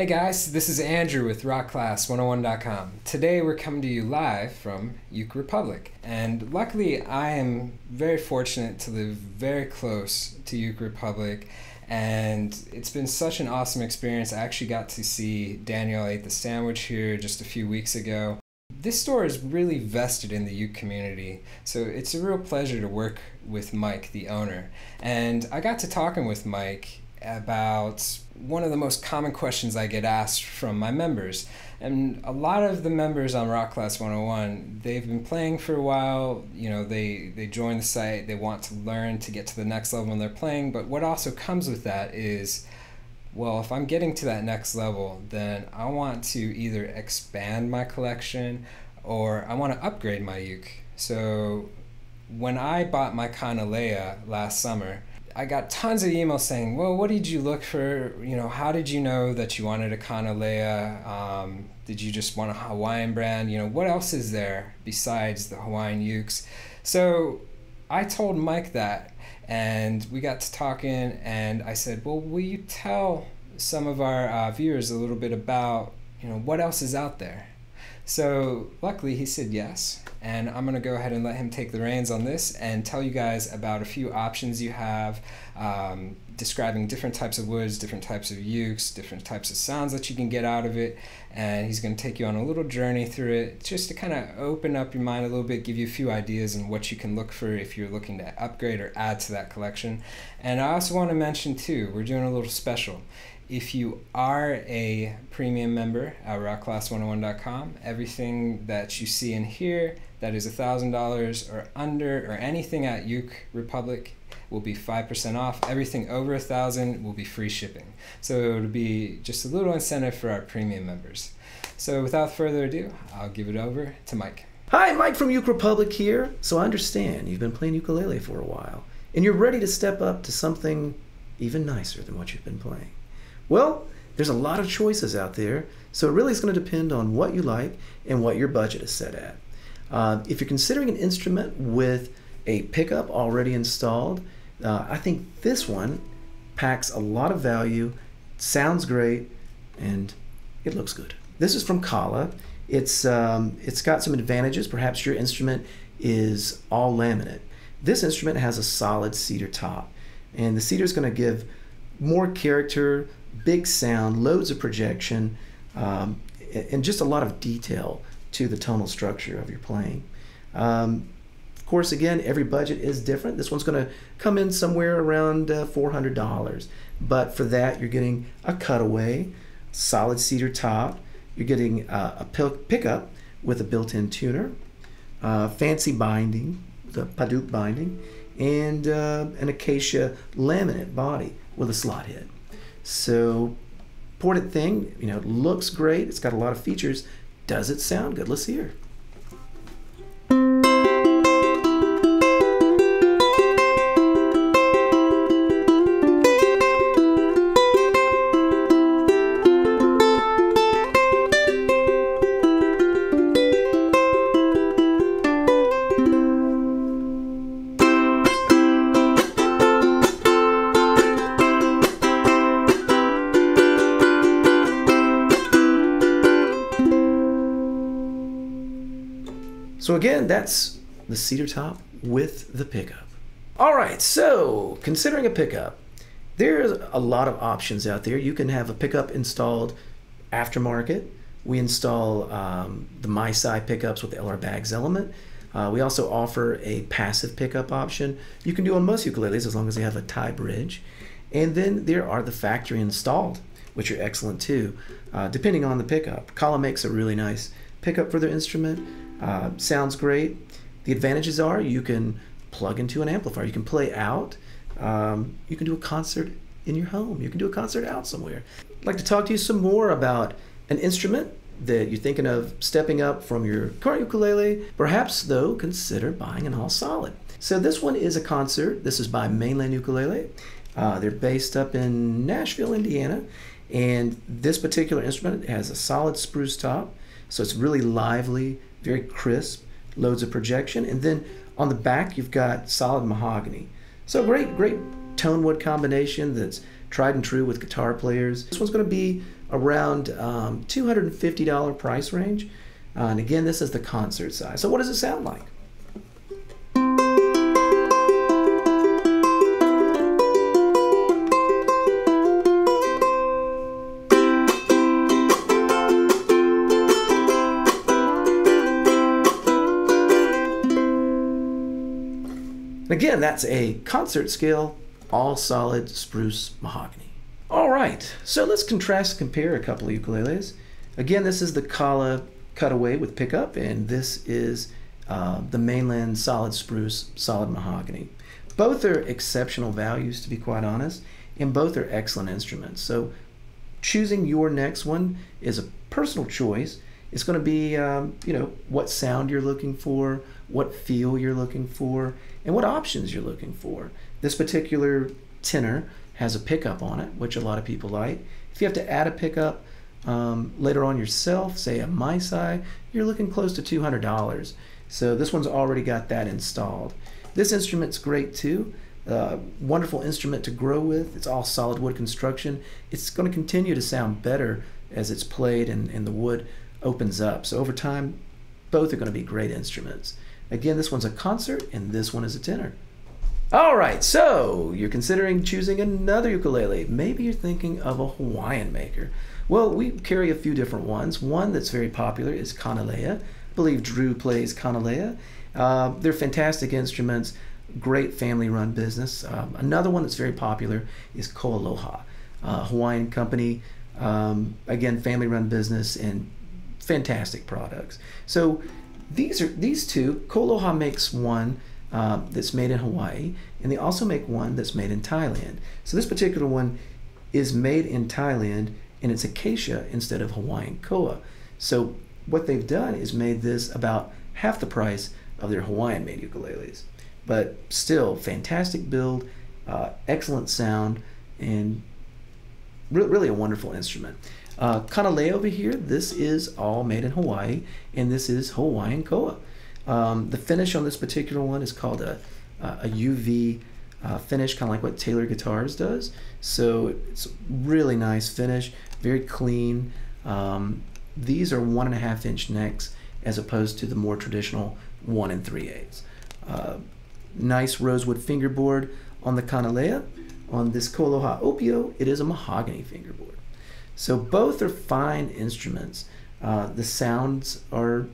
Hey guys, this is Andrew with RockClass101.com. Today we're coming to you live from Uke Republic. And luckily, I am very fortunate to live very close to Uke Republic. And it's been such an awesome experience. I actually got to see Danielle Ate the Sandwich here just a few weeks ago. This store is really vested in the Uke community, so it's a real pleasure to work with Mike, the owner. And I got to talking with Mike about one of the most common questions I get asked from my members. And a lot of the members on Rock Class 101, they've been playing for a while, you know, they, they join the site, they want to learn to get to the next level when they're playing, but what also comes with that is well, if I'm getting to that next level, then I want to either expand my collection or I want to upgrade my uke. So when I bought my Kanile'a last summer, I got tons of emails saying, "Well, what did you look for? You know, how did you know that you wanted a Kanile'a? Um, did you just want a Hawaiian brand? You know, what else is there besides the Hawaiian ukes?" So I told Mike that, and we got to talking, and I said, "Well, will you tell some of our uh, viewers a little bit about you know what else is out there?" So luckily, he said yes, and I'm gonna go ahead and let him take the reins on this and tell you guys about a few options you have, um, describing different types of woods, different types of ukes, different types of sounds that you can get out of it, and he's gonna take you on a little journey through it, just to kind of open up your mind a little bit, give you a few ideas on what you can look for if you're looking to upgrade or add to that collection. And I also want to mention too, we're doing a little special if you are a premium member at rockclass101.com, everything that you see in here that is $1,000 or under or anything at Uke Republic will be 5% off. Everything over 1000 will be free shipping. So it would be just a little incentive for our premium members. So without further ado, I'll give it over to Mike. Hi, Mike from Uke Republic here. So I understand you've been playing ukulele for a while and you're ready to step up to something even nicer than what you've been playing. Well, there's a lot of choices out there, so it really is going to depend on what you like and what your budget is set at. Uh, if you're considering an instrument with a pickup already installed, uh, I think this one packs a lot of value, sounds great, and it looks good. This is from Kala. It's, um, it's got some advantages. Perhaps your instrument is all laminate. This instrument has a solid cedar top, and the cedar is going to give more character, big sound, loads of projection, um, and just a lot of detail to the tonal structure of your playing. Um, of course, again, every budget is different. This one's going to come in somewhere around uh, $400. But for that, you're getting a cutaway, solid cedar top. You're getting uh, a pickup with a built-in tuner, uh, fancy binding, the Padauk binding, and uh, an acacia laminate body with a slot head. So important thing, you know, it looks great. It's got a lot of features. Does it sound good? Let's hear. So again, that's the cedar top with the pickup. All right, so considering a pickup, there's a lot of options out there. You can have a pickup installed aftermarket. We install um, the MiSi pickups with the LR Baggs element. Uh, we also offer a passive pickup option. You can do on most ukuleles as long as they have a tie bridge. And then there are the factory installed, which are excellent too, uh, depending on the pickup. Kala makes a really nice pickup for their instrument. Uh, sounds great. The advantages are you can plug into an amplifier, you can play out, um, you can do a concert in your home, you can do a concert out somewhere. I'd like to talk to you some more about an instrument that you're thinking of stepping up from your current ukulele. Perhaps, though, consider buying an all solid. So, this one is a concert. This is by Mainland Ukulele. Uh, they're based up in Nashville, Indiana. And this particular instrument has a solid spruce top, so it's really lively, very crisp, loads of projection. And then on the back, you've got solid mahogany. So great, great tone wood combination that's tried and true with guitar players. This one's going to be around um, $250 price range. Uh, and again, this is the concert size. So what does it sound like? Again, that's a concert scale, all solid spruce mahogany. All right, so let's contrast compare a couple of ukuleles. Again, this is the Kala cutaway with pickup, and this is uh, the mainland solid spruce, solid mahogany. Both are exceptional values, to be quite honest, and both are excellent instruments. So choosing your next one is a personal choice. It's going to be, um, you know, what sound you're looking for, what feel you're looking for, and what options you're looking for. This particular tenor has a pickup on it, which a lot of people like. If you have to add a pickup um, later on yourself, say a MiSi, you're looking close to $200. So this one's already got that installed. This instrument's great too. Uh, wonderful instrument to grow with. It's all solid wood construction. It's going to continue to sound better as it's played and, and the wood opens up. So over time, both are going to be great instruments. Again, this one's a concert and this one is a tenor. All right, so you're considering choosing another ukulele. Maybe you're thinking of a Hawaiian maker. Well, we carry a few different ones. One that's very popular is Kanile'a. I believe Drew plays Kanile'a. Uh, they're fantastic instruments, great family run business. Um, another one that's very popular is KoAloha, uh, Hawaiian company. Um, again, family run business and fantastic products. So these are these two. KoAloha makes one uh, that's made in Hawaii, and they also make one that's made in Thailand. So this particular one is made in Thailand, and it's acacia instead of Hawaiian koa. So what they've done is made this about half the price of their Hawaiian-made ukuleles, but still fantastic build, uh, excellent sound, and re- really a wonderful instrument. Uh, Kanile'a over here, this is all made in Hawaii, and this is Hawaiian koa. Um, the finish on this particular one is called a, a UV uh, finish, kind of like what Taylor Guitars does. So it's really nice finish, very clean. Um, these are one and a half inch necks as opposed to the more traditional one and three eighths. Uh, nice rosewood fingerboard on the Kanile'a. On this KoAloha Opio, it is a mahogany fingerboard. So both are fine instruments. Uh, the sounds are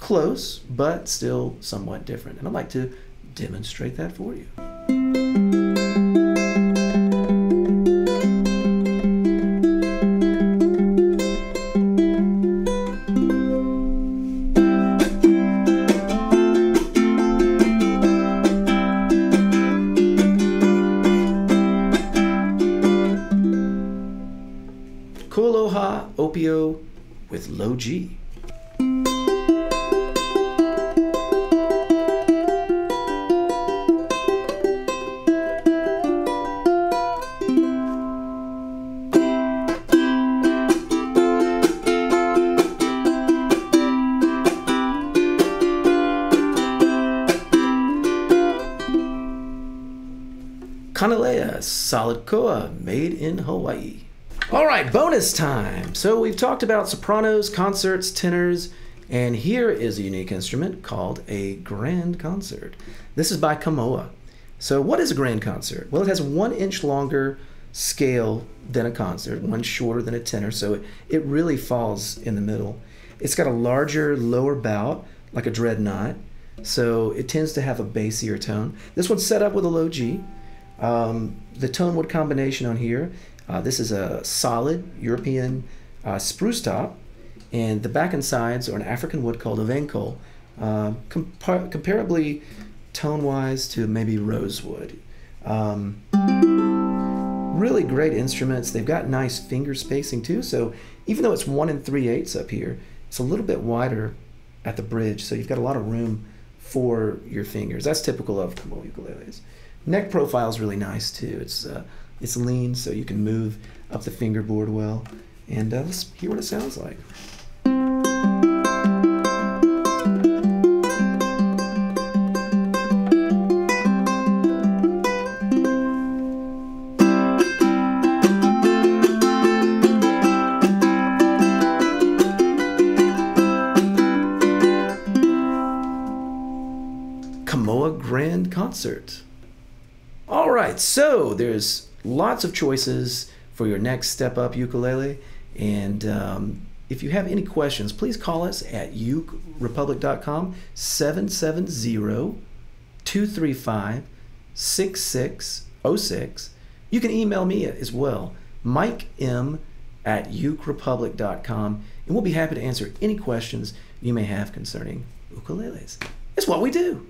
close, but still somewhat different. And I'd like to demonstrate that for you. G. Kanile'a Solid Koa made in Hawaii. All right, bonus time. So we've talked about sopranos, concerts, tenors, and here is a unique instrument called a grand concert. This is by Kamoa. So what is a grand concert? Well, it has one inch longer scale than a concert, one shorter than a tenor, so it, it really falls in the middle. It's got a larger lower bout, like a dreadnought, so it tends to have a bassier tone. This one's set up with a low G. Um, the tone wood combination on here, uh, this is a solid European uh, spruce top, and the back and sides are an African wood called Ovangkol, uh, compar- comparably tone-wise to maybe rosewood. Um, really great instruments. They've got nice finger spacing too, so even though it's one and three eighths up here, it's a little bit wider at the bridge, so you've got a lot of room for your fingers. That's typical of Kamoa ukuleles. Neck profile is really nice too. It's uh, it's lean, so you can move up the fingerboard well. And uh, let's hear what it sounds like. Kamoa Grand Concert. All right, so there's lots of choices for your next step up ukulele. And um, if you have any questions, please call us at ukerepublic.com 770 235 6606. You can email me as well, Mike M at ukerepublic.com, and we'll be happy to answer any questions you may have concerning ukuleles. It's what we do.